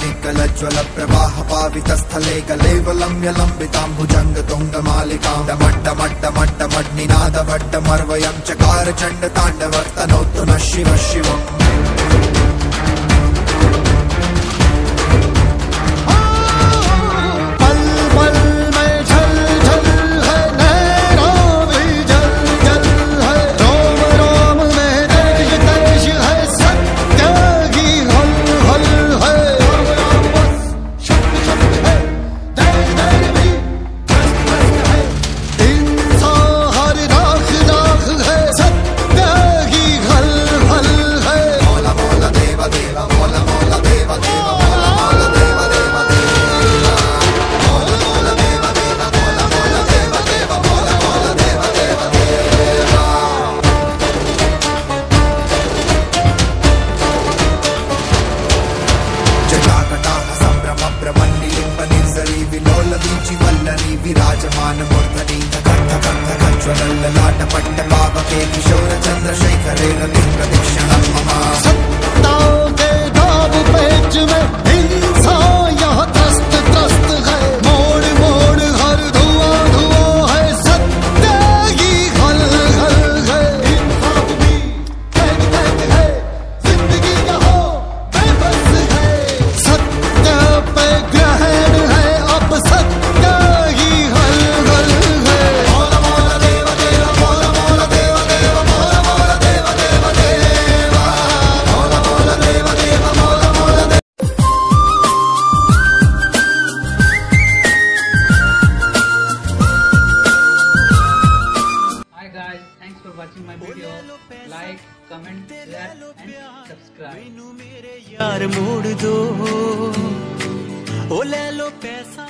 विकलज्ज्वलप्रवाह पावितस्थले गलेवलम्य गलज्वलप्रवाहपावितस्थले कलेवलम्ब्य चकारचण्डताण्डवर्तनोत्तु न शिव शिवम् like comment share and subscribe ਮੈਨੂੰ ਮੇਰੇ ਯਾਰ ਮੋੜ ਦੋ। ਉਹ ਲੈ ਲੋ ਪੈਸਾ